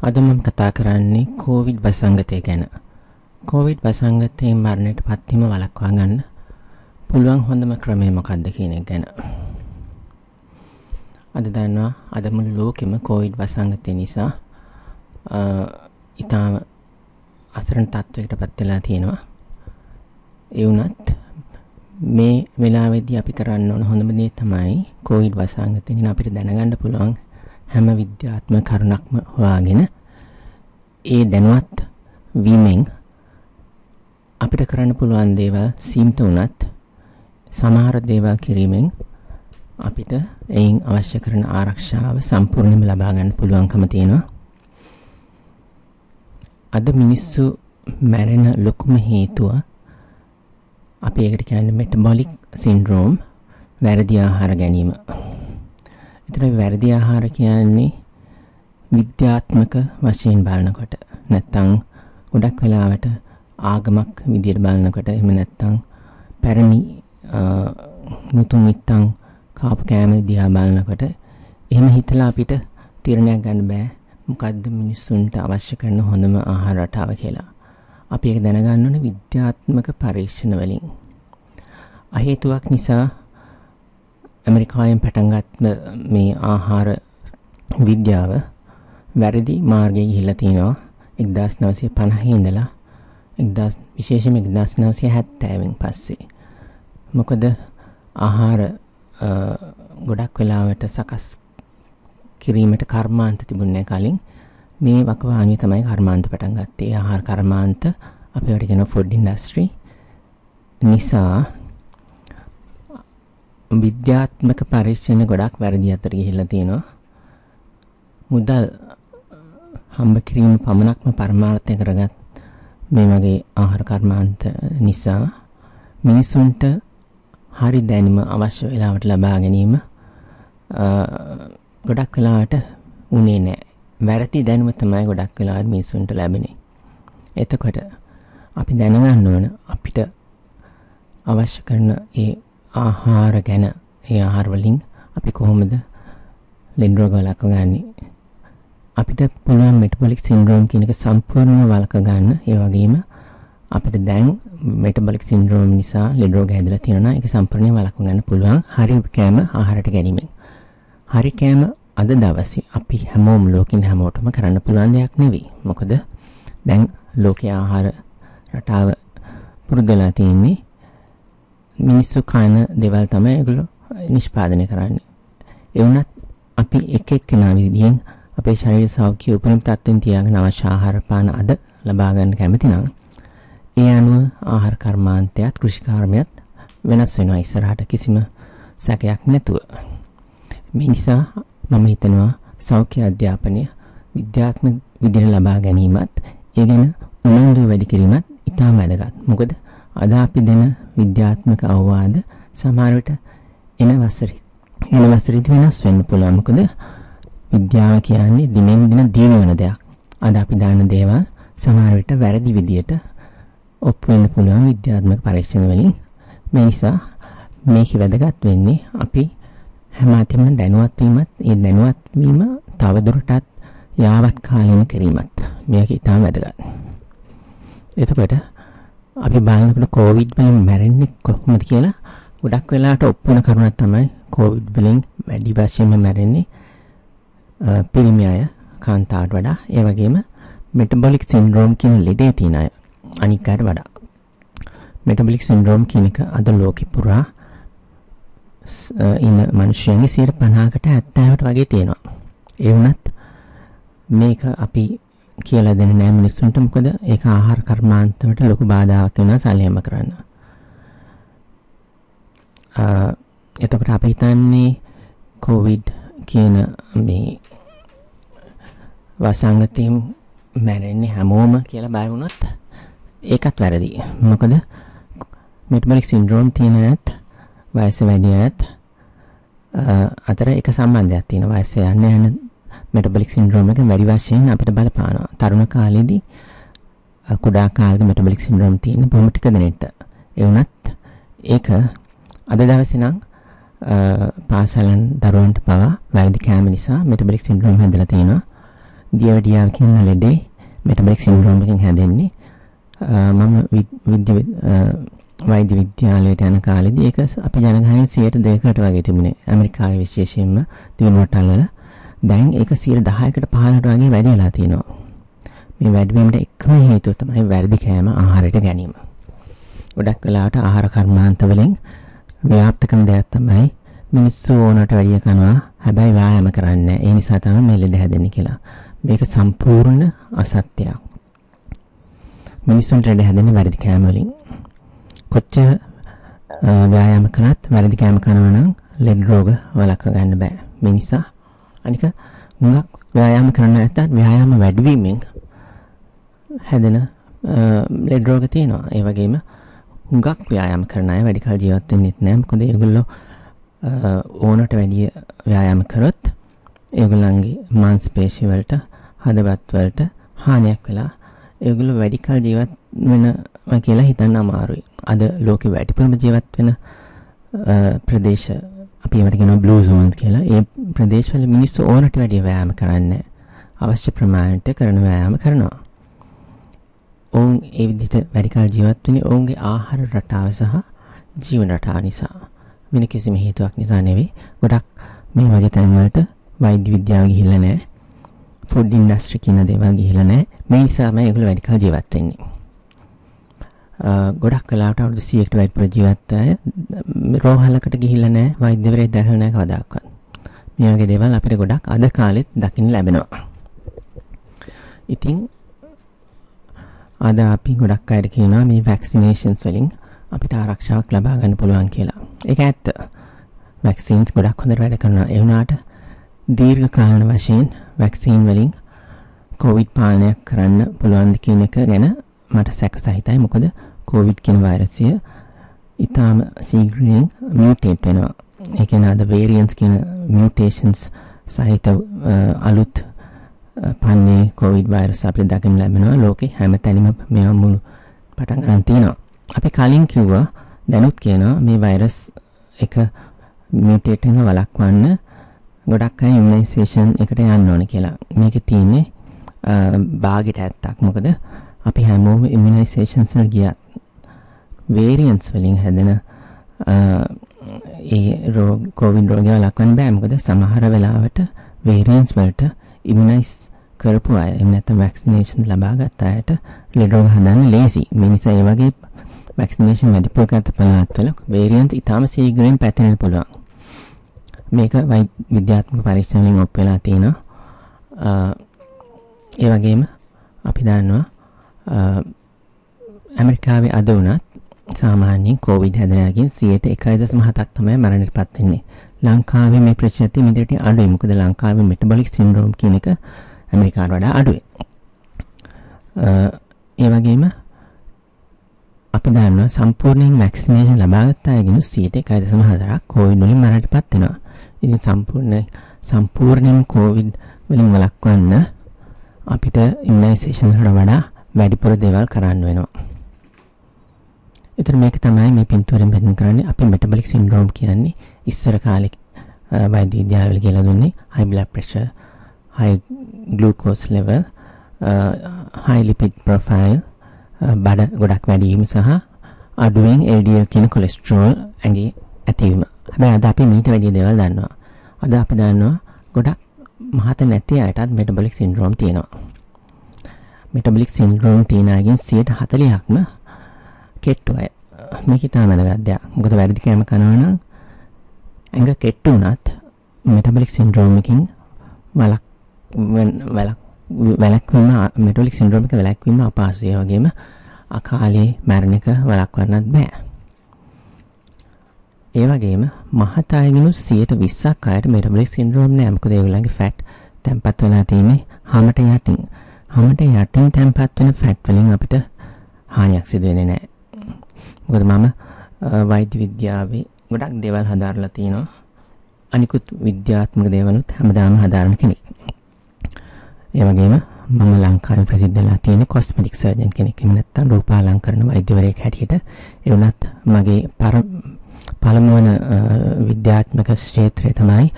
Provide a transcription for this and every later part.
අද මම කතා කරන්නේ කොවිඩ් වසංගතය ගැන. කොවිඩ් වසංගතයෙන් මරණයට පත්වීම වළක්වා ගන්න පුළුවන් හොඳම ක්‍රමය මොකක්ද කියන එක ගැන. අද දන්නවා අද මුළු ලෝකෙම කොවිඩ් වසංගතය නිසා ඉතාම අසරණ තත්වයකට පත් වෙලා තියෙනවා. ඒ වුණත් මේ වෙලාවේදී අපි කරන්න ඕන හොඳම දේ තමයි කොවිඩ් වසංගතය ගැන අපිට දැනගන්න පුළුවන් හැම විද්‍යාත්මක කරුණක්ම හොයාගෙන ඒ දැනුවත් වීමෙන් අපිට කරන්න පුළුවන් දේවල් සීමිත වුණත් සමහර දේවල් කිරීමෙන් අපිට එයින් අවශ්‍ය කරන ආරක්ෂාව සම්පූර්ණයෙන්ම ලබා ගන්න පුළුවන්කම තියෙනවා. අද මිනිස්සු මැරෙන ලොකුම හේතුව අපි ඒකට කියන්නේ මෙටබොලික් සින්ඩ්‍රෝම් වැරදි ආහාර ගැනීම. එතන වැරදි ආහාර කියන්නේ විද්‍යාත්මක වශයෙන් බලනකොට නැත්තම් ගොඩක් වෙලාවට ආගමක් විදියට බලනකොට එහෙම නැත්තම් පැරණි මුතුන් මිත්තන් කාපු කෑම දිහා බලනකොට එහෙම හිතලා අපිට තීරණයක් ගන්න බෑ මොකද්ද මිනිස්සුන්ට අවශ්‍ය කරන හොඳම ආහාර රටාව කියලා. අපි ඒක දැනගන්න ඕනේ විද්‍යාත්මක පරීක්ෂණ වලින්. අහේතුවක් නිසා ඇමරිකාවෙන් පටන්ගත් මේ ආහාර විද්‍යාව වැරදි මාර්ගයේ ගිහිල්ලා තිනවා 1950 ඉඳලා 1000 විශේෂයෙන්ම 1970න් පස්සේ. මොකද ආහාර ගොඩක් වෙලාවට සකස් කිරීමට කර්මාන්ත තිබුණේ කලින්. මේ වකවානුවේ තමයි කර්මාන්ත පටන් ගත්තේ. ආහාර කර්මාන්ත අපි වල කියන ෆුඩ් ඉන්ඩස්ට්‍රි නිසා විද්‍යාත්මක පරීක්ෂණ ගොඩක් වැරදි අතර ගිහිල්ලා තියෙනවා. මුදල් හම්බ කිරීම පමණක්ම පරමාර්ථය කරගත් මේ වගේ ආහාර කර්මාන්ත නිසා මිනිසුන්ට හරි දැනීම අවශ්‍ය වෙලාවට ලබා ගැනීම ගොඩක් වෙලාවට උනේ නැහැ. වැරදි දැනුම තමයි ගොඩක් වෙලාවට මිනිසුන්ට ලැබෙන්නේ. එතකොට අපි දැනගන්න ඕන අපිට අවශ්‍ය කරන ඒ ආහාර ගැන ඒ ආහාර වලින් අපි කොහොමද ලෙඩ රෝග වළක්වගන්නේ අපිට පුළුවන් මෙටබොලික් සින්ඩ්‍රෝම් කියන එක සම්පූර්ණයෙන්ම වළක්ව ගන්න. ඒ වගේම අපිට දැන් මෙටබොලික් සින්ඩ්‍රෝම් නිසා ලෙඩ රෝග හැදලා තියෙනවා. ඒක සම්පූර්ණයෙන් වළක්ව ගන්න පුළුවන්. හරි කෑම ආහාරයට ගැනීමෙන්. හරි කෑම අද දවසේ අපි හැමෝම ලෝකින් හැමෝටම කරන්න පුළුවන් දෙයක් නෙවෙයි. මොකද දැන් ලෝකයේ ආහාර රටාව පුරුදුලා තියෙන්නේ මිනිස්සු කන දේවල් තමයි ඒගොල්ලෝ නිෂ්පාදනය කරන්නේ. ඒ වුණත් අපි එක එක්කෙනා විදියෙන් අපේ ශරීර සෞඛ්‍ය උපරිම තත්ත්වෙන් තියාගෙන අවශ්‍ය ආහාර පාන අද ලබා ගන්න කැමති නම් ඒ අනුව ආහාර කර්මාන්තයත් කෘෂිකාර්මයත් වෙනස් වෙනවා ඉස්සරහට කිසිම සැකයක් නැතුව. මේ නිසා මම හිතනවා සෞඛ්‍ය අධ්‍යාපනය විද්‍යාත්මක විදිහට ලබා ගැනීමත් ඒ ගැන උනන්දුව වැඩි කිරීමත් ඉතාම වැදගත්. මොකද අද අපි දෙන විද්‍යාත්මක අවවාද සමහර විට එන වසරේ එන වසරේදී වෙනස් වෙන්න පුළුවන්. මොකද විද්‍යාව කියන්නේ දිනෙන් දින දියුණු වෙන දෙයක්. අද අපි දාන දේවල් සමහර විට වැරදි විදියට ඔප්පු වෙන්න පුළුවන් විද්‍යාත්මක පරීක්ෂණ වලින්. මේ නිසා මේක වැදගත් වෙන්නේ අපි හැමතෙම දැනුවත් වීමත් ඒ දැනුවත් වීම තවදුරටත් යාවත් කාලීන කිරීමත් මේක ඉතාම වැදගත්. එතකොට අපි බලනකොට කොවිඩ් වලින් මැරෙන්නේ කොහොමද කියලා ගොඩක් වෙලාවට ඔප්පුන කරුණක් තමයි කොවිඩ් වලින් වැඩි වශයෙන්ම මැරෙන්නේ. පිරිමි අය කාන්තාවට වඩා. ඒ වගේම මෙටබොලික් සින්ඩ්‍රෝම් කියන ලෙඩේ තියෙන අය අනික් අයට වඩා. මෙටබොලික් සින්ඩ්‍රෝම් කියන එක අද ලෝකෙ පුරා ඉන්න මිනිස්සුන්ගේ 50කට 70කට වගේ තියෙනවා. ඒ වුණත් මේක අපි කියලා දෙන්නේ නැහැ මිනිස්සුන්ට මොකද ඒක ආහාර කර්මාන්තවලට ලොකු බාධාවක් වෙනවා සැලෙම කරන්න. එතකොට අපි හිතන්නේ කොවිඩ් කියන මේ වසංගතයෙන් මැරෙන්නේ හැමෝම කියලා බය වුණොත් ඒකත් වැරදි. මොකද මෙටබොලික් සින්ඩ්‍රෝම් තියෙන අයත් වයස වැඩි අයත් අතර එක සම්බන්ධයක් තියෙනවා. වයස යන යන මෙටබොලික් සින්ඩ්‍රෝම් එක වැඩි වශයෙන් අපිට බලපානවා. තරුණ කාලේදී කුඩා කාලේ මෙටබොලික් සින්ඩ්‍රෝම් තියෙන බොහොම ටික දෙනෙක්ට. ඒ වුණත් ඒක අද දවසේ නම් පාසලෙන් දරුවන්ට පවා වැරදි කෑම නිසා මෙටබොලික් සින්ඩ්‍රෝම් හැදලා තියෙනවා. දියවැඩියාව කියන ලෙඩේ මෙටබොලික් සින්ඩ්‍රෝම් එකෙන් හැදෙන්නේ. මම විද්‍ය වෛද්‍ය විද්‍යාලයට යන කාලෙදී ඒක අපේ ජනගහනයේ 102කට වගේ තිබුණේ. ඇමරිකාවේ විශේෂයෙන්ම දිනු රටවල දැන් ඒක 10%කට 15කට වගේ වැඩි වෙලා තියෙනවා. මේ වැඩි වීමට එකම හේතුව තමයි වැරදි කෑම ආහාරයට ගැනීම. ගොඩක් වෙලාවට ආහාර කර්මාන්ත වලින් ව්‍යාප්ත කරන දෙයක් තමයි මිනිස්සු ඕනට වැඩිය කනවා හැබැයි ව්‍යායාම කරන්නේ ඒ නිසා තමයි මේ ලෙඩ හැදෙන්නේ කියලා. මේක සම්පූර්ණ අසත්‍යයක්. මිනිස්සුන්ට ලෙඩ හැදෙන්නේ වැරදි කෑම වලින්. කොච්චර ව්‍යායාම කරත් වැරදි කෑම කනවා නම් ලෙඩ රෝග වළක්ව ගන්න බෑ. මේ නිසා අනික මුලක් ව්‍යායාම කරන්න නැත්නම් ව්‍යායාම වැඩිවීමෙන් හැදෙන ලෙඩ රෝග තියෙනවා. ඒ වගේම හුඟක් ව්‍යායාම කරන අය වැඩි කල ජීවත් වෙන්නේ නැහැ. මොකද ඒගොල්ලෝ ඕනට වැඩිය ව්‍යායාම කරොත් ඒගොල්ලන්ගේ මාංශ පේශි වලට හදවත් වලට හානියක් වෙලා ඒගොල්ලෝ වැඩි කල ජීවත් වෙනවා කියලා හිතන්න අමාරුයි. අද ලෝකේ වැඩිපුරම ජීවත් වෙන ප්‍රදේශ අපි ඒවට කියනවා බ්ලූ zones කියලා. ඒ ප්‍රදේශවල මිනිස්සු ඕනට වැඩිය ව්‍යායාම කරන්නේ අවශ්‍ය ප්‍රමාණයට කරන ව්‍යායාම කරනවා. ඔවුන් ඒ විදිහට වැඩි කල ජීවත් වෙන්නේ ඔවුන්ගේ ආහාර රටාව සහ ජීවන රටාව නිසා. වෙන කිසිම හේතුවක් නිසා නෙවෙයි. ගොඩක් මේ වගේ තැන්වලට වෛද්‍ය විද්‍යාව ගිහිල්ලා නැහැ. ෆුඩ් ඉන්ඩස්ට්‍රි කියන දේවල් ගිහිල්ලා නැහැ. මේ නිසාම ඒගොල්ලෝ වැඩි කල ජීවත් වෙන්නේ. ගොඩක් වෙලාවට අවුරුදු 100කට වැඩිපුර ජීවත් අය රෝහලකට ගිහිල්ලා නැහැ. වෛද්‍යවරයෙක් දැකලා නැහැ කවදාකවත්. මේ වගේ දේවල් අපිට ගොඩක් අද කාලෙත් දකින්න ලැබෙනවා. ඉතින් අද අපි ගොඩක් අයට කියනවා මේ වැක්සිනේෂන්ස් වලින් අපිට ආරක්ෂාවක් ලබා ගන්න පුළුවන් කියලා. ඒක ඇත්ත. වැක්සින්ස් ගොඩක් හොඳට වැඩ කරනවා. ඒ වුණාට දීර්ඝ කාලන වශයෙන් වැක්සීන් වලින් කොවිඩ් පාලනයක් කරන්න පුළුවන්ද කියන එක ගැන මට සැක සහිතයි. මොකද කොවිඩ් කියන වෛරසය ඊටාම ශීඝ්‍රයෙන් මියුටේට් වෙනවා. ඒ කියන්නේ අද වේරියන්ට්ස් කියන මියුටේෂන්ස් සහිත අලුත් පන්නේ කොවිඩ් වෛරස් අපිට දකින්න ලැබෙනවා ලෝකේ හැමතැනම මේවා මුළු පටන් ගන්න තියෙනවා. අපි කලින් කිව්වා දැනුත් කියනවා මේ වෛරස් එක මියුටේට් වෙන වළක්වන්න ගොඩක් අය ඉමුනයිසේෂන් එකට යන්න ඕනේ කියලා. මේකේ තියෙන්නේ බාගෙට ඇත්තක්. මොකද අපි හැමෝම ඉමුනයිසේෂන්ස් වල ගියත් වේරියන්ට්ස් වලින් හැදෙන ඒ රෝග කොවිඩ් රෝගය වළක්වන්න බෑ. මොකද සමහර වෙලාවට වේරියන්ට්ස් වලට ඉමුනයිස් කරපු අය එහෙම නැත්නම් වැක්සිනේෂන් ලබාගත් අයට ලෙඩ රෝග හදන්න ලේසි. මේ නිසා ඒ වගේ වැක්සිනේෂන් වැඩිපුර ගත පළාත්වල වේරියන්ට් ඉතාම ශීඝ්‍රයෙන් පැතිරෙන්න පුළුවන්. මේක විද්‍යාත්මක පරීක්ෂණ වලින් ඔප් වෙලා තිනවා. ඒ වගේම අපි දන්නවා ඇමරිකාවේ අද වුණත් සාමාන්‍යයෙන් කොවිඩ් හැදෙනාගෙන් 1.7ක් තමයි මරණයටපත් වෙන්නේ. ලංකාවේ මේ ප්‍රතිශතය මිදට අඩුයි. මොකද ලංකාවේ මෙටබොලික් සින්ඩ්‍රෝම් කියන එක ඇමරිකාවට වඩා අඩුයි. ඒ වගේම අපි දන්නවා සම්පූර්ණයෙන් වැක්සිනේෂන් ලබාගත් අයගෙන 1.4ක් කොවිඩ් වලින් මරණයටපත් වෙනවා. ඉතින් සම්පූර්ණ සම්පූර්ණයෙන් කොවිඩ් වලින් වළක්වන්න අපිට ඉමුනයිසේෂන් වලට වඩා වැඩිපුර දේවල් කරන්න වෙනවා. එතන මේක තමයි මේ පින්තූරෙන් පෙන්නන කරන්නේ අපි මෙටබොලික් සින්ඩ්‍රෝම් කියන්නේ ඉස්සර කාලේ වෛද්‍ය විද්‍යාවල කියලා දුන්නේ high blood pressure, high glucose level, high lipid profile, බඩ ගොඩක් වැඩි වීම සහ අඩුවෙන් LDL කියන කොලෙස්ටරෝල් ඇඟේ ඇතිවීම. හැබැයි අද අපි මීට වැඩි දේවල් දන්නවා. අද අපි දන්නවා ගොඩක් මහත නැති අයටත් මෙටබොලික් සින්ඩ්‍රෝම් තියෙනවා. මෙටබොලික් සින්ඩ්‍රෝම් තියෙන අයගෙන් 40%ක්ම කෙට්ටු අය. මේක ඉතාම වැදගත් දෙයක්. මොකද වැරදි කෑම කනවා නම් ඇඟ කෙට්ටු වුණත් මෙටබොලික් සින්ඩ්‍රෝම් එකකින් වලක් වලක් වැළැක්වීම මෙටබොලික් සින්ඩ්‍රෝම් එක වැළැක්වීම අපහසුයි. ඒ වගේම අකාලේ මරණ එක වළක්වන්නත් බෑ. ඒ වගේම මහත අයගෙනුත් 120ක් අයට මෙටබොලික් සින්ඩ්‍රෝම් නෑ. මොකද ඒගොල්ලන්ගේ ෆැට් තැම්පත් වෙලා තියෙන්නේ හමට යටින්. හමට යටින් තැම්පත් වෙන ෆැට් වලින් අපිට හානියක් සිදු වෙන්නේ නෑ. මොකද මම වෛද්‍ය විද්‍යාවේ ගොඩක් දේවල් හදාarලා තිනවා. අනිකුත් විද්‍යාත්මක දේවලුත් හැමදාම හදාරන කෙනෙක්. ඒ වගේම මම ලංකාවේ ප්‍රසිද්ධලා තියෙන කොස්මෙටික් සර්ජන් කෙනෙක්. එහෙම නැත්නම් රූපාලංකරණ වෛද්‍යවරයෙක් හැටියට ඒ වුණත් මගේ පළමුවන විද්‍යාත්මක ක්ෂේත්‍රය තමයි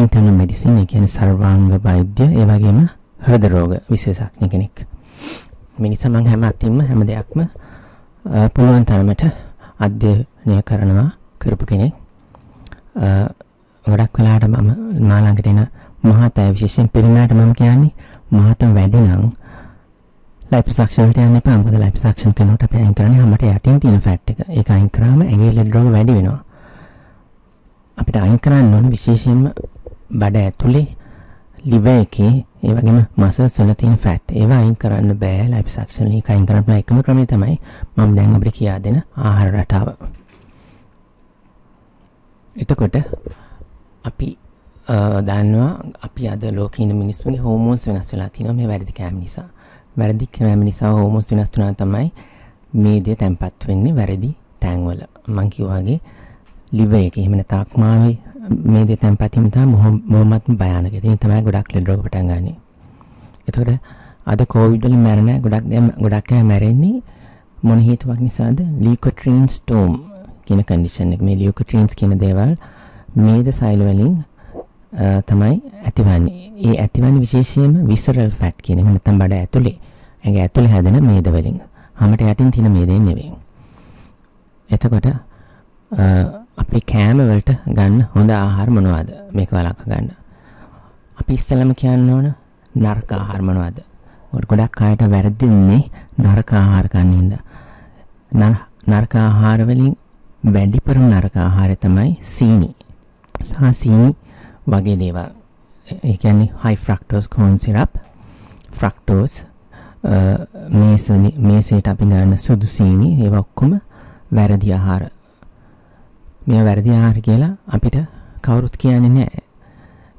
ඉන්ටර්නල් මෙඩිසින් ඒ කියන්නේ සර්වාංග වෛද්‍ය ඒ වගේම හෘද රෝග විශේෂඥ කෙනෙක්. මිනිසා මම හැම අතින්ම හැම දෙයක්ම පුළුවන් තරමට අධ්‍යයනය කරනවා කරපු කෙනෙක්. ගොඩක් වෙලාවට මම මා ළඟට එන මහතය විශේෂයෙන් පිරිමෑට මම කියන්නේ මහතම වැඩි නම් ලයිපොසක්ෂන් වලට යන්න එපා. මොකද ලයිපොසක්ෂන් කරනකොට අපි අයින් කරන්නේ හැමට යටින් තියෙන ෆැට් එක. ඒක අයින් කරාම ඇඟේ ලෙඩ රෝග වැඩි වෙනවා. අපිට අයින් කරන්න ඕන විශේෂයෙන්ම බඩ ඇතුලේ liver එකේ ඒ වගේම මසල්ස් වල තියෙන ෆැට් ඒවා අයින් කරන්න බෑ ලයිපොසක්ෂන් වලින් අයින් කරන්න පුළුවන් එකම ක්‍රමය තමයි මම දැන් අපිට කියා දෙන ආහාර රටාව. එතකොට අපි දන්නවා අපි අද ලෝකේ ඉන්න මිනිස්සුන්ගේ හෝමෝන්ස් වෙනස් වෙලා තියෙනවා මේ වැරදි කෑම නිසා. වැරදි කෑම නිසා හෝමෝන්ස් වෙනස් වුණා තමයි මේදේ තැම්පත් වෙන්නේ වැරදි තැන්වල. මං කිව්වාගේ liver එකේ එහෙම නැත්නම් අක්මාවේ මේදේ තැම්පත් වීම තමයි මොහොමත්ම භයානක. ඉතින් තමයි ගොඩක් ලෙඩ රෝග පටන් ගන්නෙ. එතකොට අද කොවිඩ් වලින් මැරෙන ගොඩක් ගොඩක් අය මැරෙන්නේ මොන හේතුවක් නිසාද? ලියුකෝට්‍රීන් ස්ටෝම් කියන කන්ඩිෂන් එක. මේ ලියුකෝට්‍රීන්ස් කියන දේවල් මේද සෛල වලින් තමයි ඇතිවන්නේ. ඒ ඇතිවන්නේ විශේෂයෙන්ම විසරල් ෆැට් කියන එක නැත්නම් බඩ ඇතුලේ ඇඟ ඇතුලේ හැදෙන මේද වලින්. හැමට යටින් තියෙන මේදෙන් නෙවෙයි. එතකොට අපි කෑම වලට ගන්න හොඳ ආහාර මොනවද? මේක වළක්ව ගන්න. අපි ඉස්සෙල්ලාම කියන්න ඕන නරක ආහාර මොනවද? ගොඩක් අයට වැරදින්නේ නරක ආහාර ගන්න නරක ආහාර වලින් වැඩිපුරම නරක ආහාරය තමයි සීනි. සහ සීනි වගේ දේවල්. ඒ කියන්නේ high fructose corn syrup, fructose මේසනි මේසයට අපි ගන්න සුදු සීනි ඒවා ඔක්කොම වැරදි ආහාර. මේ වැරදි ආහාර කියලා අපිට කවුරුත් කියන්නේ නැහැ.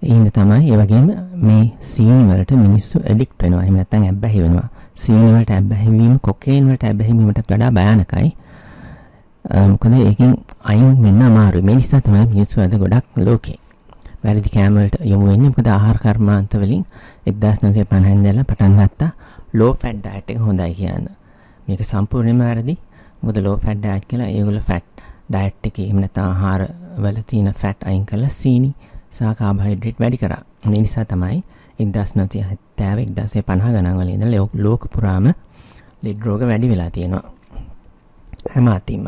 ඒ හින්දා තමයි ඒ වගේම මේ සීනි වලට මිනිස්සු ඇඩික්ට් වෙනවා. එහෙම නැත්නම් ඇබ්බැහි වෙනවා. සීනි වලට ඇබ්බැහි වීම කොකේන් වලට ඇබ්බැහි වීමටත් වඩා භයානකයි. මොකද ඒකෙන් අයින් වෙන්න අමාරුයි. මේ නිසා තමයි මිනිස්සු අද ගොඩක් ලෝකේ වැරදි කෑම වලට යොමු වෙන්නේ. මොකද ආහාර කර්මාන්ත වලින් 1950 ඉඳලා පටන් ගත්තා ලෝ ෆැට් ඩයට් එක හොඳයි කියන්න. මේක සම්පූර්ණයෙන්ම වැරදි. මොකද ලෝ ෆැට් ඩයට් කියලා ඒගොල්ලෝ ෆැට් ඩයට් එකේ එහෙම නැත්නම් ආහාර වල තියෙන ෆැට් අයින් කරලා සීනි සහ කාබෝහයිඩ්‍රේට් වැඩි කරා. මේ නිසා තමයි 1970 1950 ගණන් වල ඉඳලා ලෝක පුරාම ලෙඩ රෝග වැඩි වෙලා තියෙනවා. හැම අතින්ම.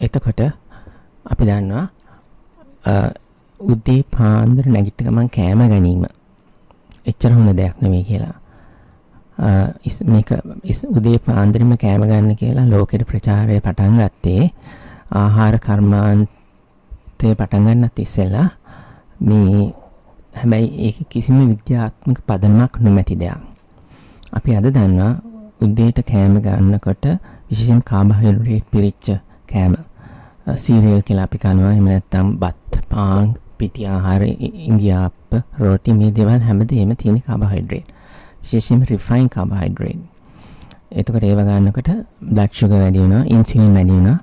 එතකොට අපි දන්නවා උදේ පාන්දර නැගිට ගමන් කෑම ගැනීම එච්චර හොඳ දෙයක් නෙමෙයි කියලා. මේක උදේ පාන්දරම කෑම ගන්න කියලා ලෝකෙට ප්‍රචාරය පටන් ගත්තේ. ආහාර කර්මාන්තය පටන් ගන්නත් ඉස්සෙල්ලා මේ හැබැයි ඒක කිසිම විද්‍යාත්මක පදනමක් නොමැති දෙයක්. අපි අද දන්නවා උදේට කෑම ගන්නකොට විශේෂයෙන් කාබෝහයිඩ්‍රේට් පිරිච්ච කෑම. සීරියල් කියලා අපි කනවා. එහෙම නැත්නම් බත් පාන් පිටි ආහාර ඉන්දියාප්ප රොටි මේ දේවල් හැමදේම තියෙන කාබෝහයිඩ්‍රේට්. විශේෂයෙන්ම රිෆයින් කාබෝහයිඩ්‍රේට් එතකොට ඒව ගන්නකොට බ්ලඩ් ෂුගර් වැඩි වෙනවා ඉන්සියුලින් වැඩි වෙනවා.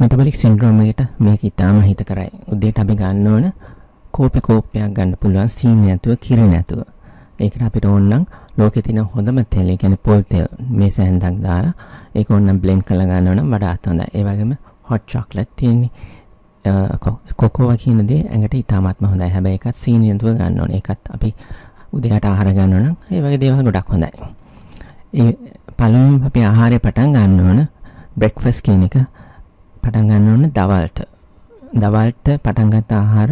මෙටබොලික් සින්ඩ්‍රෝම් එකට මේක ඉතාම හිතකරයි. උදේට අපි ගන්න ඕන කෝපි කෝප්පයක් ගන්න පුළුවන් සීනි නැතුව කිරි නැතුව. ඒකට අපිට ඕනනම් ලෝකේ තියෙන හොඳම තෙල් ඒ කියන්නේ පොල් තෙල් මේ සැහන්දක් දාලා ඒක ඕනනම් බ්ලෙන්ඩ් කරලා ගන්නවා නම් වඩාත් හොඳයි. ඒ වගේම හොට් චොක්ලට් තියෙන්නේ. කොකෝවා කියන දේ ඇඟට ඉතාමත්ම හොඳයි. හැබැයි ඒකත් සීනි නැතුව ගන්න ඕනේ. ඒකත් අපි උදේට ආහාර ගන්නවා නම් ඒ වගේ දේවල් ගොඩක් හොඳයි. ඒ පළමුවෙන් අපි ආහාරය පටන් ගන්න ඕන බ්‍රෙක්ෆාස්ට් කියන එක පටන් ගන්න ඕන දවල්ට. දවල්ට පටන් ගත්ත ආහාර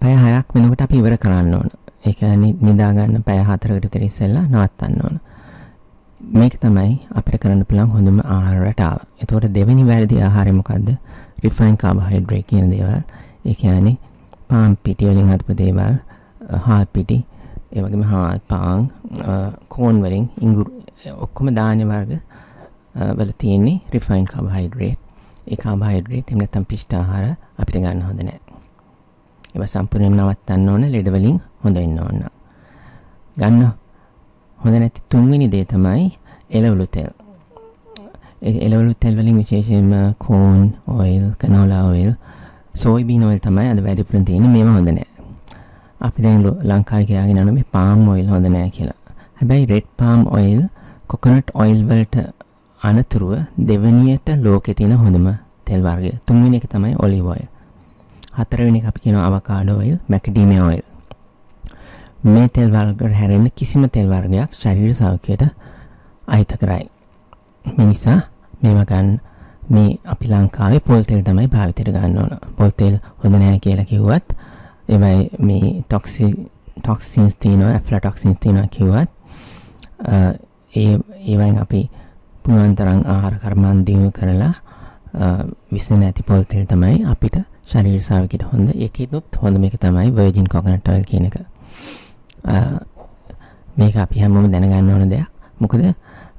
පැය 6ක් වෙනකොට අපි ඉවර කරන්න ඕන. ඒ කියන්නේ නිදා ගන්න පැය 4කට විතර ඉස්සෙල්ලා නවත්තන්න ඕන. මේක තමයි අපිට කරන්න පුළුවන් හොඳම ආහාර රටාව. එතකොට දෙවෙනි වැරදි ආහාරය මොකද්ද? රිෆයින් කාබෝහයිඩ්‍රේට් කියන දේවල්. ඒ කියන්නේ පාන් පිටි වලින් හදපු දේවල්, හාල් පිටි, ඒ වගේම හාල් පාන්, කෝන් වලින් ඉඟුරු ඔක්කොම ධාන්‍ය වර්ග වල තියෙන්නේ රිෆයින් කාබෝහයිඩ්‍රේට්. ඒ කාබෝහයිඩ්‍රේට් එහෙම නැත්නම් පිෂ්ඨ ආහාර අපිට ගන්න හොඳ නැහැ. ඒවා සම්පූර්ණයෙන්ම නවත්තන්න ඕන ලෙඩ වලින් හොඳ වෙන්න ඕන. ගන්න හොඳ නැති තුන්වෙනි දේ තමයි එළවලු තෙල්. එළවලු තෙල් වලින් විශේෂයෙන්ම corn oil canola oil soybean oil තමයි අද වැඩිපුරම තියෙන්නේ මේවා හොඳ නෑ. අපි දැන් ලංකාවේ කියාගෙන යනවා මේ පාම් ඔයිල් හොඳ නෑ කියලා. හැබැයි red palm oil coconut oil වලට අනතුරුව දෙවැනියට ලෝකේ තියෙන හොඳම තෙල් වර්ගය. තුන්වෙනි එක තමයි ඔලිව් ඔයිල්. හතරවෙනි එක අපි කියනවා අවකාඩෝ ඔයිල්, මැකඩීමියා ඔයිල්. මේ තෙල් වර්ග හැරෙන්න කිසිම තෙල් වර්ගයක් ශරීර සෞඛ්‍යයට අහිත කරයි. මේ නිසා මේවා ගන්න මේ අපි ලංකාවේ පොල් තෙල් තමයි භාවිතයට ගන්න ඕන. පොල් තෙල් හොඳ නැහැ කියලා කිව්වත් ඒවයි මේ ටොක්සි ටොක්සින්ස් තියෙනවා, ඇෆ්ලාටොක්සින්ස් තියෙනවා කිව්වත් ඒ ඒවෙන් අපි පුළුවන් තරම් ආහාර කර්මන් දිනු කරලා විස නැති පොල් තෙල් තමයි අපිට ශරීර සාවිකට හොඳ. ඒකෙනුත් හොඳ මේක තමයි වර්ජින් කොකනට් ඔයිල් කියන එක. මේක අපි හැමෝම දැනගන්න ඕන දෙයක්. මොකද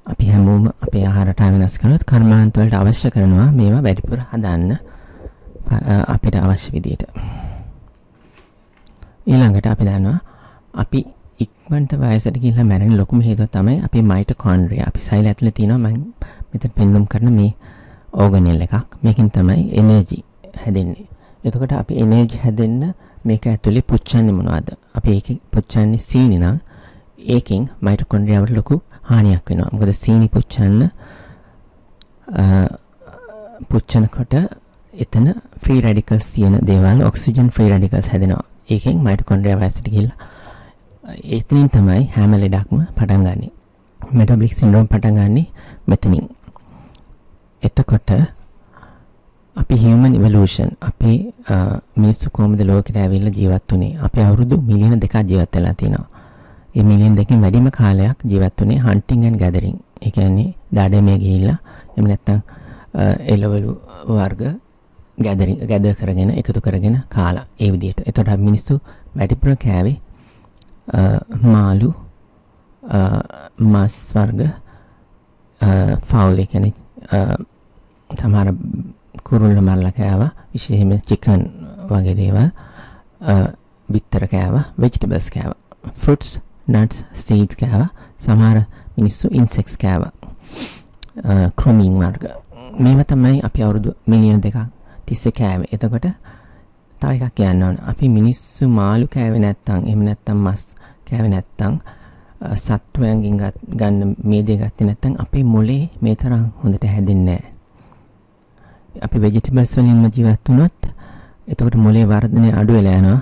අපි හැමෝම අපේ ආහාරට වෙනස් කරනොත් කර්මාන්ත වලට අවශ්‍ය කරනවා මේවා වැඩිපුර හදන්න අපිට අවශ්‍ය විදියට. ඊළඟට අපි දන්නවා අපි ඉක්මනට වයසට ගිහිල්ලා මැරෙන ලොකුම හේතුව තමයි අපේ මයිටොකොන්ඩ්‍රියා. අපි සෛල ඇතුලේ තියෙනවා මම මෙතන පෙන්වුම් කරන මේ ඕගනෙල් එකක්. මේකෙන් තමයි එනර්ජි හැදෙන්නේ. එතකොට අපි එනර්ජි හැදෙන්න මේක ඇතුලේ පුච්චන්නේ මොනවද? අපි ඒකේ පුච්චන්නේ සීනි නම් ඒකෙන් මයිටොකොන්ඩ්‍රියාවට ලොකු හානියක් වෙනවා. මොකද සීනි පුච්චන්න පුච්චනකොට එතන ෆ්‍රී රැඩිකල්ස් තියෙන දේවල් ඔක්සිජන් ෆ්‍රී රැඩිකල්ස් හැදෙනවා. ඒකෙන් මයිටොකොන්ඩ්‍රියා වයසට ගිහිල්ලා එතනින් තමයි හැම ලෙඩක්ම පටන් ගන්නෙ. මෙටබොලික් සින්ඩ්‍රෝම් පටන් ගන්නෙ මෙතනින්. එතකොට අපි human evolution අපි මිනිස්සු කොහොමද ලෝකෙට ඇවිල්ලා ජීවත් වුනේ? අපි අවුරුදු මිලියන දෙකක් ජීවත් වෙලා තිනවා. ඒ මිලියන් දෙකකින් වැඩිම කාලයක් ජීවත් වුනේ hunting and gathering. ඒ කියන්නේ දඩමේ ගිහිල්ලා එහෙම නැත්නම් එළවලු වර්ග gathering gather කරගෙන එකතු කරගෙන කාලා. ඒ විදිහට. එතකොට මිනිස්සු වැඩිපුර කෑවේ මාළු මස් වර්ග ෆවුල් ඒ කියන්නේ සමහර කුරුල්ල මරලා කෑවා. විශේෂයෙන්ම චිකන් වගේ දේවල්. බිත්තර කෑවා. වෙජිටබල්ස් කෑවා. ෆෘට්ස් නට්ස් සීඩ්ස් කෑවා. සමහර මිනිස්සු ඉන්සෙක්ස් කෑවා. ක්‍රොමින් වර්ග. මේව තමයි අපි අවුරුදු මිලියන දෙකක් තිස්සේ කෑවේ එතකොට තව එකක් කියන්න ඕන අපි මිනිස්සු මාළු කෑවේ නැත්තම් එහෙම නැත්තම් මස් කෑවේ නැත්තම් සත්වයන්ගෙන් ගන්න මේ දේ ගත්තේ නැත්තම් අපේ මොලේ මේ තරම් හොඳට හැදෙන්නේ නැහැ. අපි ভেජිටබල්ස් වලින්ම ජීවත් වුණොත් එතකොට මොලේ වර්ධනය අඩු වෙලා යනවා.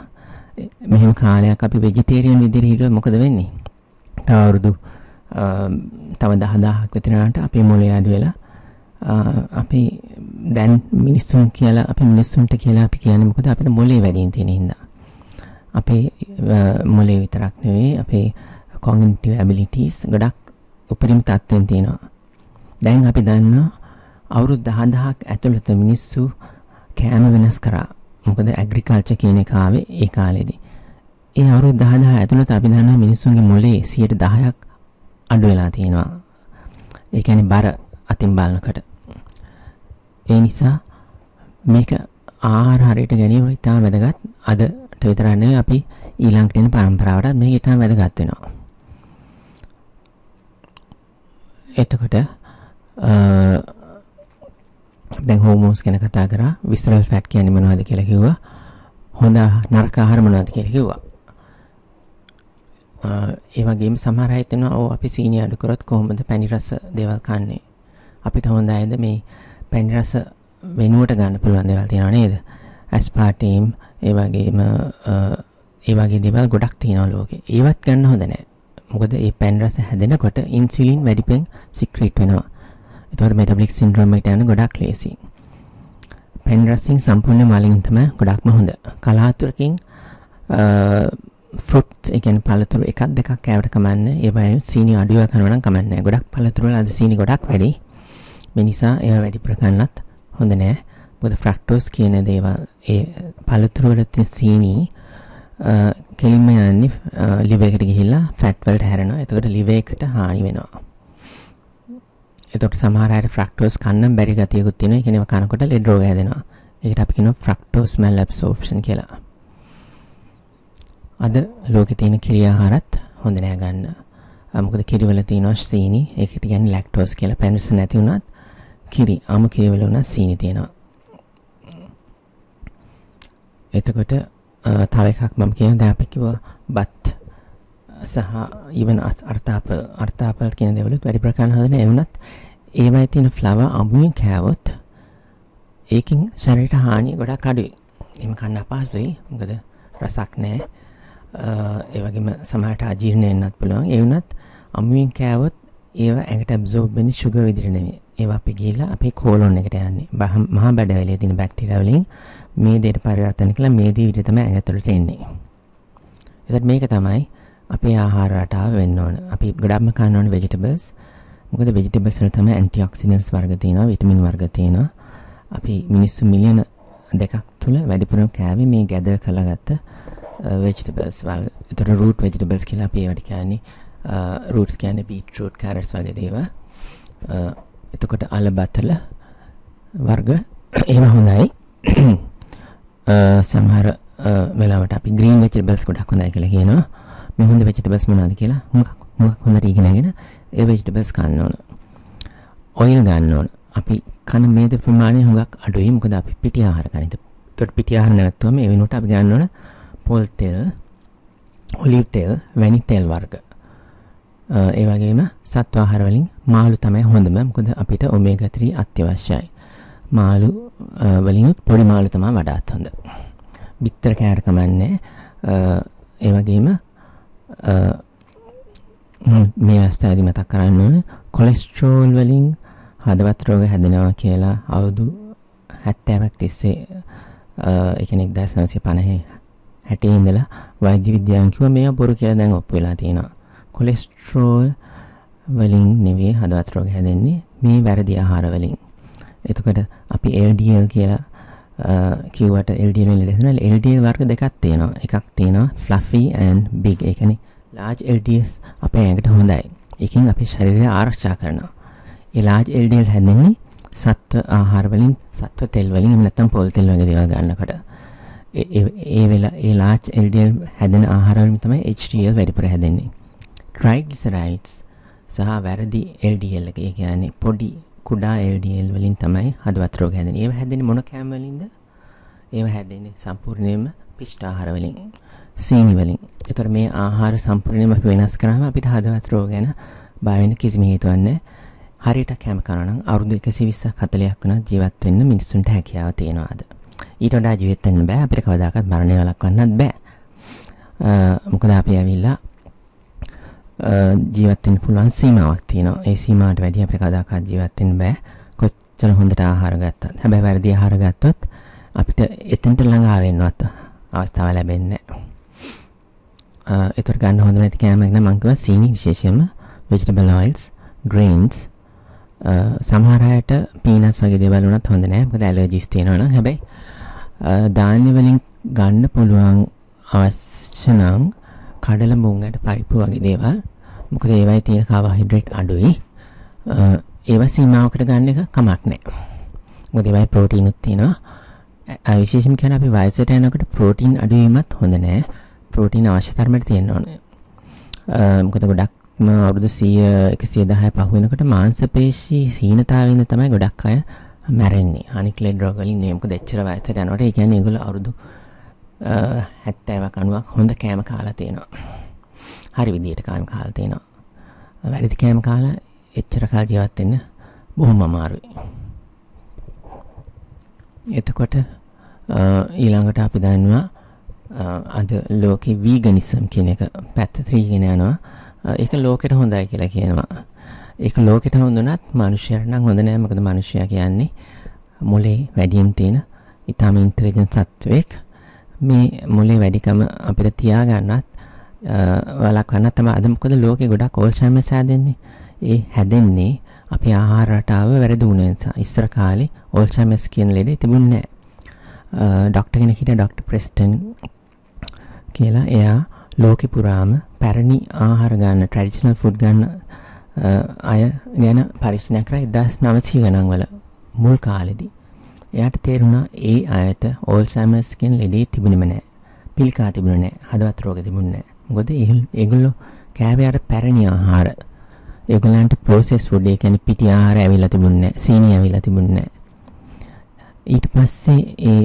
මෙහෙම කාලයක් අපි ভেජිටේරියන් විදිහට හිටියොත් මොකද වෙන්නේ? තව අවුරුදු තව 10000ක් විතරනට අපේ මොලේ අඩු වෙලා අපි දැන් මිනිස්සුන් කියලා අපි මිනිස්සුන්ට කියලා අපි කියන්නේ මොකද අපිට මොලේ වැඩියෙන් තියෙන හින්දා. අපේ මොලේ විතරක් නෙවෙයි අපේ cognitive abilities ගොඩක් උපරිම තත්ත්වෙන් තියෙනවා. දැන් අපි දන්නවා අවුරුදු 10000ක් ඇතුළත මිනිස්සු කෑම වෙනස් කරා. මොකද ඇග්‍රිකල්චර් කියන එක ආවේ ඒ කාලේදී. ඒ අවුරුදු 10000 ඇතුළත අපි දන්නවා මිනිස්සුන්ගේ මොලේ 10%ක් අඩු වෙලා තියෙනවා. ඒ කියන්නේ බර අතින් බලනකොට. ඒ නිසා මේක ආහාර හරියට ගැනීම ඉතාම වැදගත්. අදට විතරක් නෙවෙයි අපි ඊළඟට එන පරම්පරාවටත් මේක ඉතාම වැදගත් වෙනවා. එතකොට දැන් හෝමෝන්ස් ගැන කතා කරා විස්රල් ෆැට් කියන්නේ මොනවද කියලා කිව්වා හොඳ නරක ආහාර මොනවද කියලා කිව්වා ඒ වගේම සමහර අය හිතනවා ඔව් අපි සීනි අඩු කරොත් කොහොමද පැණි රස දේවල් කන්නේ අපිට හොඳයිද මේ පැණි රස වෙනුවට ගන්න පුළුවන් දේවල් තියෙනවා නේද ඇස්පාර්ටේම් ඒ වගේම ඒ වගේ දේවල් ගොඩක් තියෙනවා ලෝකේ ඒවත් ගන්න හොඳ නැහැ මොකද මේ පැණි රස හැදෙනකොට ඉන්සියුලින් වැඩිපෙන් සික්‍රීට් වෙනවා එතකොට මෙටබොලික් සින්ඩ්‍රෝම් එකට යන ගොඩක් ලේසි. පෙන් රසින් සම්පූර්ණ මලින් තමයි ගොඩක්ම හොඳ. කලාතුරකින් ෆෘට් ඒ කියන්නේ පළතුරු එකක් දෙකක් කෑවට කමන්නේ. ඒ වගේම සීනි අඩුව කරනවා නම් කමන්නේ. ගොඩක් පළතුරු වල අද සීනි ගොඩක් වැඩි. මේ නිසා ඒවා වැඩි ප්‍රකන්නත් හොඳ නෑ. මොකද ෆ්‍රක්ටෝස් කියන දේවල් ඒ පළතුරු වල තියෙන සීනි කෙලින්ම යන්නේ ලිවර් එකට ගිහිල්ලා ෆැට් වලට හැරෙනවා. එතකොට ලිවර් එකට හානි වෙනවා. එතකොට සමහර අයට ෆ්‍රක්ටෝස් කන්න බැරි ගතියකුත් තියෙනවා. ඒ කියන්නේ කනකොට ලෙඩ රෝග හැදෙනවා. ඒකට අපි කියනවා ෆ්‍රක්ටෝස් මැල්ඇබ්සෝප්ෂන් කියලා. අද ලෝකේ තියෙන කිරි ආහාරත් හොඳ නෑ ගන්න. මොකද කිරිවල තියෙනවා සීනි. ඒකට කියන්නේ ලැක්ටෝස් කියලා. පැන්ස් නැති වුණත් කිරි, ආමු කිරිවල උනත් සීනි තියෙනවා. එතකොට තව එකක් මම කියන දැන් අපි කිව්වා බත් සහ ඊවන අර්ථාපල් අර්ථාපල් කියන දේවලුත් වැඩි ප්‍රකාරන හදන ඒ වුණත් ඒවයි තියෙන ෆ්ලවර් අමුයෙන් කෑවොත් ඒකින් ශරීරයට හානිය ගොඩක් අඩුයි. එහෙම කන්න අපහසුයි. මොකද රසක් නැහැ. ඒ වගේම සමහරට අජීර්ණ වෙන්නත් පුළුවන්. ඒ වුණත් අමුවෙන් කෑවොත් ඒව ඇඟට ඇබ්සෝබ් වෙන්නේ sugar විදිහට නෙමෙයි. ඒවා අපි ගිහිල්ලා අපේ කෝලොන් එකට යන්නේ. මහා බඩවැලේ තියෙන බැක්ටීරියා වලින් මේ දෙයට පරිවර්තන කළා මේ දේ විදිහට තමයි ඇඟ ඇතුළට එන්නේ. එතකොට මේක තමයි අපේ ආහාර රටාව වෙන්න ඕන. අපි ගොඩක්ම කන්න ඕන vegetables. මොකද vegetables වල තමයි antioxidants වර්ග තියෙනවා, vitamin වර්ග තියෙනවා. අපි මිනිස්සු මිලියන දෙකක් තුල වැඩිපුරම කෑවේ මේ ගැදර් කරලාගත්ත vegetables වල. ඒතර root vegetables කියලා අපි ඒවට කියන්නේ රූට්ස් කියන්නේ beetroot, carrots වගේ දේවල්. එතකොට අලබතල වර්ග ඒවා හොඳයි. සමහර වෙලාවට අපි green vegetables ගොඩක් හොඳයි කියලා කියනවා. මේ හොඳ vegetables මොනවද කියලා මොකක් මොකක් හොඳට ඉගෙනගෙන ඒ vegetables කන්න ඕන. ඔයිල් ගන්න ඕන. අපි කන මේද ප්‍රමාණය හුඟක් අඩුයි. මොකද අපි පිටි ආහාර ගන්න. ඒතකොට පිටි ආහාර නැත්නම් මේ වෙනුවට අපි ගන්න ඕන පොල් තෙල්, ඔලිව් තෙල්, වැනි තෙල් වර්ග. ඒ වගේම සත්ව ආහාර වලින් මාළු තමයි හොඳම. මොකද අපිට ඔමේගා 3 අත්‍යවශ්‍යයි. මාළු වලින් පොඩි මාළු තමයි වඩාත් හොඳ. බිත්තර කෑවට කමන්නේ. ඒ වගේම මේ අවස්ථාවේදී මතක් කරන්න ඕනේ කොලෙස්ටරෝල් වලින් හදවත් රෝග හැදෙනවා කියලා අවුරුදු 70ක් තිස්සේ ඒ කියන්නේ 1950 60 ඉඳලා වෛද්‍ය විද්‍යාවෙන් කිව්වා මේවා බොරු කියලා දැන් ඔප්පු වෙලා තියෙනවා. කොලෙස්ටරෝල් වලින් නෙවෙයි හදවත් රෝග හැදෙන්නේ මේ වැරදි ආහාර වලින්. එතකොට අපි LDL කියලා කිව්වට LDL වලින් ලෙසන LDL වර්ග දෙකක් තියෙනවා. එකක් තියෙනවා fluffy and big. ඒ කියන්නේ large LDLs අපේ ඇඟට හොඳයි. ඒකෙන් අපේ ශරීරය ආරක්ෂා කරනවා. ඒ large LDL හැදෙන්නේ සත්ව ආහාර වලින්, සත්ව තෙල් වලින් එහෙම නැත්නම් පොල් තෙල් වගේ දේවල් ගන්නකොට. ඒ ඒ වෙලා ඒ large LDL හැදෙන ආහාර වලින් තමයි HDL වැඩිපුර හැදෙන්නේ. triglycerides සහ වැරදි LDL එක. ඒ කියන්නේ පොඩි කුඩා LDL වලින් තමයි හදවත් රෝග හැදෙන්නේ. ඒව හැදෙන්නේ මොන කෑම වලින්ද? ඒව හැදෙන්නේ සම්පූර්ණයෙන්ම පිෂ්ඨ ආහාර වලින්. සීනි වලින්. ඒතර මේ ආහාර සම්පූර්ණයෙන්ම අපි වෙනස් කරාම අපිට හදවත් රෝග ගැන බය වෙන්න කිසිම හේතුවක් නැහැ. හරියට කැම කරනවා නම් අවුරුදු 120ක් 40ක් වුණත් ජීවත් වෙන්න මිනිස්සුන්ට හැකියාව තියෙනවාද? ඊට වඩා ජීවත් වෙන්න බෑ අපිට කවදාකවත් මරණය වළක්වන්නත් බෑ. මොකද අපි ඇවිල්ලා ජීවත් වෙන්න පුළුවන් සීමාවක් තියෙනවා. ඒ සීමාවට වැඩි අපිට කවදාකවත් ජීවත් වෙන්න බෑ. කොච්චර හොඳට ආහාර ගත්තත්. හැබැයි වැරදි ආහාර ගත්තොත් අපිට එතෙන්ට ළඟා වෙන්නවත් අවස්ථාව ලැබෙන්නේ නැහැ. ඒතර ගන්න හොඳ නැති කෑමක් නම් මම කිව්වා සීනි විශේෂයෙන්ම vegetable oils, grains සමහර අයට පීනට්ස් වගේ දේවල් වුණත් හොඳ නෑ. මොකද ඇලර්ජිස් තියෙනවා නම්. හැබැයි ධාන්‍ය වලින් ගන්න පුළුවන් අවශ්‍ය නම් කඩල මුංගට පරිප්පු වගේ දේවල්. මොකද ඒවයි තියෙන කාබෝහයිඩ්‍රේට් අඩුයි. ඒවා සීමාවකට ගන්න එක කමක් නෑ. මොකද ඒවයි ප්‍රෝටීනුත් තියෙනවා. විශේෂම කියන්නේ අපි වයසට යනකොට ප්‍රෝටීන් අඩු වීමත් හොඳ නෑ. ප්‍රෝටීන් අවශ්‍ය තරමට තියෙන්න ඕනේ. මොකද ගොඩක්ම අවුරුදු 100 110 පහ වෙනකොට මාංශ පේශී හීනතාවයෙන් තමයි ගොඩක් අය මැරෙන්නේ. අනික් ලෙඩ රෝග වලින් නෙමෙයි. මොකද එච්චර වයසට යනකොට ඒ කියන්නේ ඒගොල්ලෝ අවුරුදු 70ක් 90ක් හොඳ කෑම කාලා තියෙනවා. හරි විදියට කෑම කාලා තියෙනවා. වැරදි කෑම කාලා එච්චර කාල ජීවත් වෙන්න බොහොම අමාරුයි. එතකොට ඊළඟට අපි දන්නවා අද ලෝකේ වීගනිසම් කියන එක පැත්ත ත්‍රීගෙන යනවා. ඒක ලෝකෙට හොඳයි කියලා කියනවා. ඒක ලෝකෙට හොඳ උනත් මිනිස්සුන්ට නම් හොඳ නෑ. මොකද මිනිස්සයා කියන්නේ මොලේ වැඩියෙන් තියෙන ඊටම ඉන්ටෙලිජන්ට් සත්වෙක්. මේ මොලේ වැඩිකම අපිට තියාගන්නත් වළක්වන්න තමයි අද මොකද ලෝකේ ගොඩක් ඕල්සයිමර්ස් හැදෙන්නේ. ඒ හැදෙන්නේ අපේ ආහාර රටාව වැරදි වුණ නිසා. ඉස්සර කාලේ ඕල්සයිමර්ස් කියන ලෙඩේ තිබුණේ නෑ. ඩොක්ටර් කෙනෙක් හිටියා ඩොක්ටර් ප්‍රෙස්ටන් කියලා එයා ලෝකෙ පුරාම පැරණි ආහාර ගන්න ට්‍රැඩිෂනල් ෆුඩ් ගන්න අය ගැන පරීක්ෂණ කරා 1900 ගණන් වල මුල් කාලෙදී. එයාට තේරුණා ඒ අයට ඕල්සයිමර්ස් කියන ලෙඩේ තිබුණෙම නැහැ. පිළිකා තිබුණේ නැහැ. හදවත් රෝග තිබුණේ නැහැ. මොකද ඒගොල්ලෝ කෑවේ අර පැරණි ආහාර. ඒගොල්ලන්ට ප්‍රොසෙස් ෆුඩ් ඒ කියන්නේ පිටි ආහාර ඇවිල්ලා තිබුණේ නැහැ. සීනි ඇවිල්ලා තිබුණේ නැහැ. ඊට පස්සේ ඒ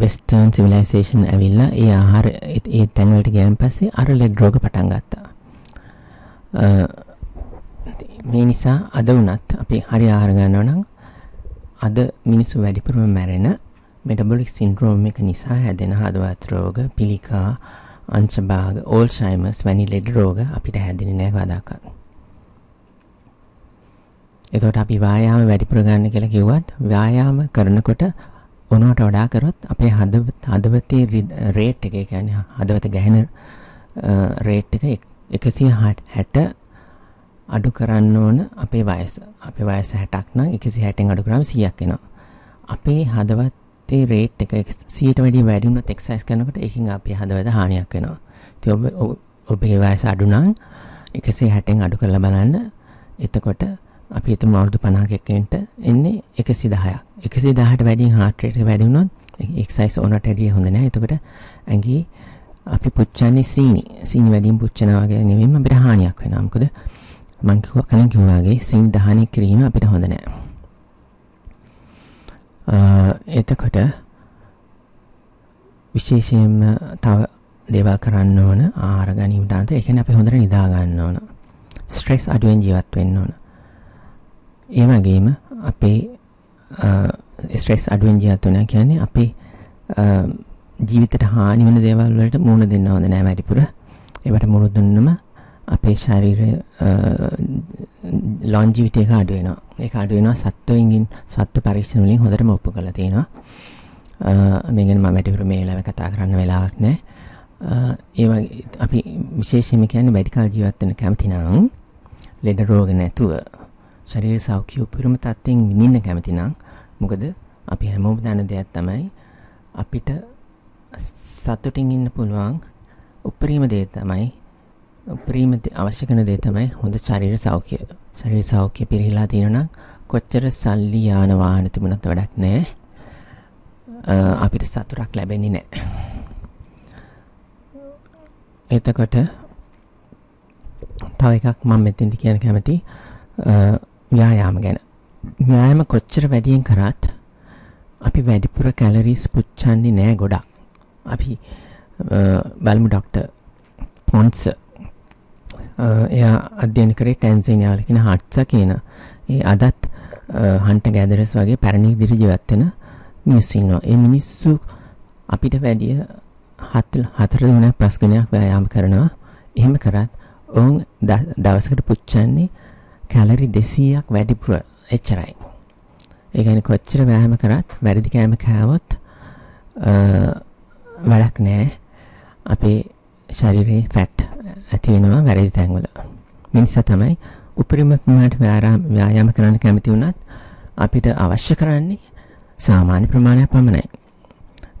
වෙස්ටර්න් සිවිලයිසේෂන් ඇවිල්ලා ඒ ආහාර ඒ තැන්වලට ගියන් පස්සේ අර ලෙඩ රෝග පටන් ගත්තා. මේ නිසා අද වුණත් අපි හරි ආහාර ගන්නවා නම් අද මිනිස්සු වැඩිපුරම මැරෙන මෙටබොලික් සින්ඩ්‍රෝම් එක නිසා හැදෙන හදවත් රෝග, පිළිකා, අංශභාග, ඕල්සයිමර්ස් වැනි ලෙඩ රෝග අපිට හැදෙන්නේ නැහැ කවදාකවත්. එතකොට අපි ව්‍යායාම වැඩිපුර ගන්න කියලා කිව්වත් ව්‍යායාම කරනකොට ඕනවට වඩා කරොත් අපේ හදවත හදවතේ රේට් එක කියන්නේ හදවත ගැහෙන රේට් එක 160 අඩු කරන්න ඕන අපේ වයස. අපේ වයස 60ක් නම් 160න් අඩු කරාම 100ක් එනවා. අපේ හදවතේ රේට් එක 100ට වැඩිය වැඩි වුණොත් එක්සර්සයිස් කරනකොට ඒකෙන් අපේ හදවත හානියක් වෙනවා. ඉතින් ඔබ ඔබේ වයස අඩු නම් 160න් අඩු කරලා බලන්න. එතකොට අපි හිතමු අවුරුදු 50ක එක්කෙනෙක්ට එන්නේ 110ක්. 110ට වැඩියෙන් heart rate එක වැඩි වුණොත් එක්සර්සයිස් ඕනට වැඩිය හොඳ නැහැ. එතකොට ඇඟේ අපි පුච්චන්නේ සීනි. සීනි වැඩියෙන් පුච්චනවා වගේ නෙවෙයි අපිට හානියක් වෙනවා. මොකද මං කිව්වා කලින් කිව්වා වගේ සීනි දහනය කිරීම අපිට හොඳ නැහැ. එතකොට විශේෂයෙන්ම තව දේවල් කරන්න ඕන ආහාර ගැනීමට අනුව ඒ කියන්නේ අපි හොඳට නිදා ගන්න ඕන. ස්ට්‍රෙස් අඩුවෙන් ජීවත් වෙන්න ඕන. ඒ වගේම අපේ ස්ට්‍රෙස් අඩුවෙන් ජීවත් වෙනවා කියන්නේ අපේ ජීවිතයට හානි වෙන දේවල් වලට මුහුණ දෙන්න හොඳ නෑ වැඩිපුර. ඒවට මුහුණ දුන්නම අපේ ශරීරය ලොන්ජිවිටි එක අඩු වෙනවා. ඒක අඩු වෙනවා සත්වයින්ගෙන් සත්ව පරීක්ෂණ වලින් හොඳටම ඔප්පු කරලා තියෙනවා. මේ ගැන මම වැඩිපුර මේ වෙලාවේ කතා කරන්න වෙලාවක් නෑ. ඒ වගේ අපි විශේෂයෙන්ම කියන්නේ වැඩි කාල ජීවත් වෙන්න කැමති නම් ලෙඩ රෝග නැතුව ශරීර සෞඛ්‍ය උපරිම තත්ත්වයෙන් විඳින්න කැමති නම් මොකද අපි හැමෝම දන්න දෙයක් තමයි අපිට සතුටින් ඉන්න පුළුවන් උපරිම දේ තමයි උපරිමදී අවශ්‍ය කරන දේ තමයි හොඳ ශරීර සෞඛ්‍යය. ශරීර සෞඛ්‍ය පිරීලා තියෙනවා කොච්චර සල්ලි යාන වාහන තිබුණත් වැඩක් නැහැ. අපිට සතුටක් ලැබෙන්නේ නැහැ. එතකොට තව එකක් මම මෙතෙන්දි කියන්න කැමති ව්‍යායාම ගැන. ව්‍යායාම කොච්චර වැඩියෙන් කරත් අපි වැඩිපුර කැලරිස් පුච්චන්නේ නැහැ ගොඩක්. අපි බලමු ડોක්ටර් පොන්සර් එයා අධ්‍යයන කරේ ටැන්සේනියාවල කියන හට්සා කියන ඒ අදත් හන්ට ගැදරස් වගේ පැරණි ඉදිරි ජීවත් වෙන මිනිස්සු ඉන්නවා. ඒ මිනිස්සු අපිට වැඩිය හතර දිනක් පස් ගුණයක් ව්‍යායාම කරනවා. එහෙම කරත් ඔවුන් දවසකට පුච්චන්නේ කැලරි 200ක් වැඩිපුර එච්චරයි. ඒ කියන්නේ කොච්චර ව්‍යායාම කරත් වැඩි කෑම කෑවොත් වැඩක් නැහැ. අපේ ශරීරයේ ෆැට් ඇති වෙනවා වැරදි තැන්වල. මේ නිසා තමයි උපරිම ප්‍රමාණයට ව්‍යායාම කරන්න කැමති වුණත් අපිට අවශ්‍ය කරන්නේ සාමාන්‍ය ප්‍රමාණයක් පමණයි.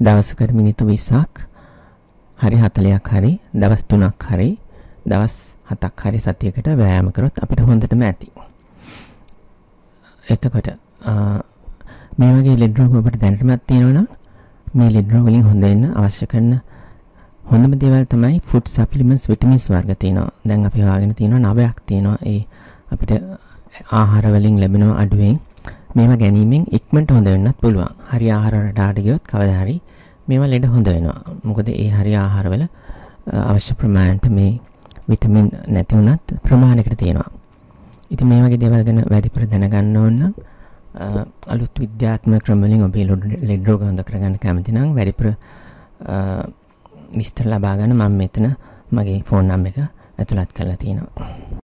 දවසකට මිනිත්තු 20ක් හරි 40ක් හරි දවස් 3ක් හරි දවස් 7ක් හරි සතියකට ව්‍යායාම කරොත් අපිට හොඳටම ඇති. එතකොට මේ වගේ ලෙඩ රෝග ඔබට දැනටමත් තියෙනවා නම් මේ ලෙඩ රෝග වලින් හොඳ වෙන්න අවශ්‍ය කරන හොඳම දේවල් තමයි ෆුඩ් සප්ලිමන්ට්ස් විටමින්ස් වර්ග තියෙනවා. දැන් අපි හොයාගෙන තියෙනවා නවයක් තියෙනවා. ඒ අපිට ආහාර වලින් ලැබෙන අඩුවෙන් මේවා ගැනීමෙන් ඉක්මනට හොඳ වෙන්නත් පුළුවන්. හරි ආහාර රටාට ගියොත් කවදා හරි මේවා ලෙඩ හොඳ වෙනවා. මොකද ඒ හරි ආහාරවල අවශ්‍ය ප්‍රමාණයට මේ විටමින් නැති වුණත් ප්‍රමාණයකට තියෙනවා. ඉතින් මේ වගේ දේවල් ගැන වැඩිපුර දැනගන්න ඕන නම් අලුත් විද්‍යාත්මක ක්‍රම වලින් ඔබේ ලෙඩ රෝග හොඳ කරගන්න කැමති නම් වැඩිපුර විස්තර ලබා ගන්න මම මෙතන මගේ ෆෝන් නම්බර් එක ඇතුළත් කරලා තියෙනවා.